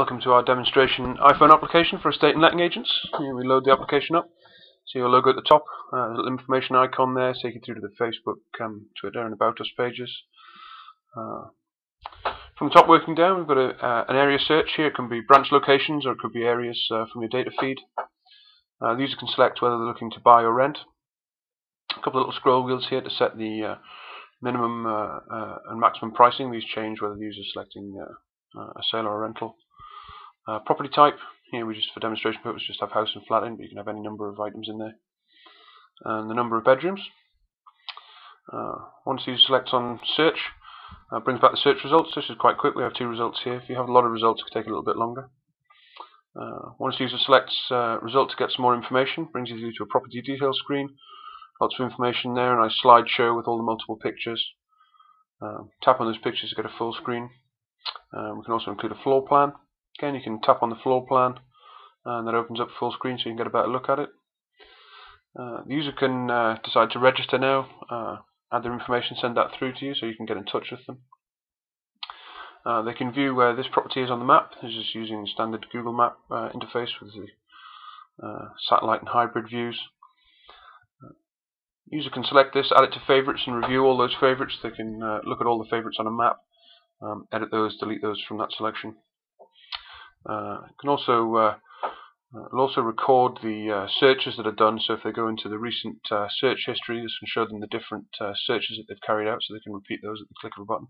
Welcome to our demonstration iPhone application for estate and letting agents. Here we load the application up. See your logo at the top, uh, a little information icon there, take you through to the Facebook, um, Twitter and About Us pages. Uh, from the top working down, we've got a, uh, an area search here. It can be branch locations or it could be areas uh, from your data feed. Uh, the user can select whether they're looking to buy or rent. A couple of little scroll wheels here to set the uh, minimum and maximum pricing. These change whether the user is selecting a sale or a rental. Uh, property type, here we just, for demonstration purposes, just have house and flat in, but you can have any number of items in there. And the number of bedrooms. Uh, once you select on search, uh, brings back the search results. This is quite quick. We have two results here. If you have a lot of results, it can take a little bit longer. Uh, once the user selects uh, result to get some more information, brings you to a property detail screen. Lots of information there, and a slideshow with all the multiple pictures. Uh, tap on those pictures to get a full screen. Uh, we can also include a floor plan. Again, you can tap on the floor plan and that opens up full screen so you can get a better look at it. Uh, the user can uh, decide to register now, uh, add their information, send that through to you so you can get in touch with them. Uh, they can view where this property is on the map. This is using standard Google Map uh, interface with the uh, satellite and hybrid views. user can select this, add it to favorites and review all those favorites. They can look at all the favorites on a map, um, edit those, delete those from that selection. Uh, it can also uh, uh, it'll also record the uh, searches that are done. So if they go into the recent uh, search history, this can show them the different uh, searches that they've carried out, so they can repeat those at the click of a button.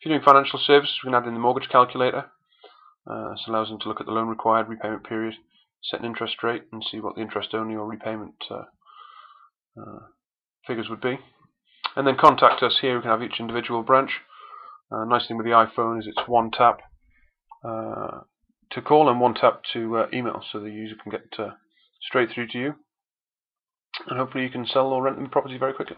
If you're doing financial services, we can add in the mortgage calculator. this allows them to look at the loan required, repayment period, set an interest rate, and see what the interest only or repayment figures would be. And then contact us here. We can have each individual branch. nice thing with the iPhone is it's one tap uh, to call and one tap to uh, email so the user can get uh, straight through to you and hopefully you can sell or rent the property very quickly.